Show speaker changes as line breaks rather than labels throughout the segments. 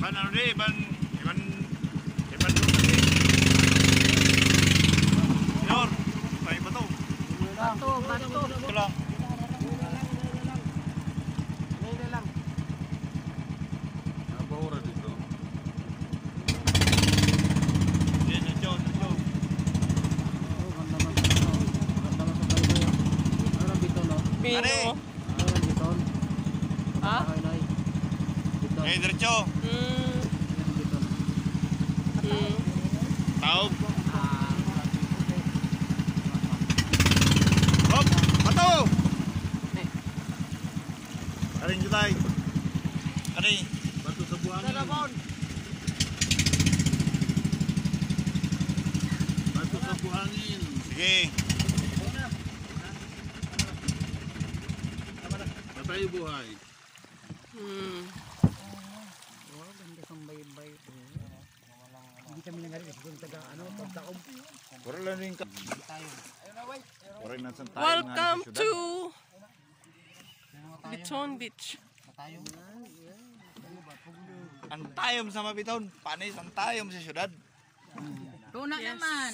Kan ano di, iban, iban, iban doon kasi. Yor, tayo ba to?
Bato, bato.
Ito lang.
Oh. Ano!
Pino.
Ano ang Biton.
Eh, diretso.
Mm.
Ano?
Mm.
Taog.
Ah,
Hop! Bato!
eh.
Karing jutay. Kani.
Bato sa buhangin. Bato sa buhangin.
Sige.
Patay buhay.
Mm.
Hindi kami nangalit sa taga ano, pagtaob.
Wala lang rin ka. Na.
Welcome to Biton Beach.
Tayo.
Ang tayom sa Mabiton. Panis ang tayom sa syudad.
Tuna
Yes.
naman.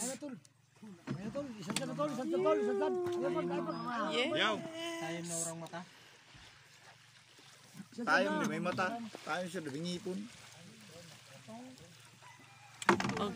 Yaw.
Tayo na orang mata.
Tayom di may mata. Tayom siya di ngipon.
Oh.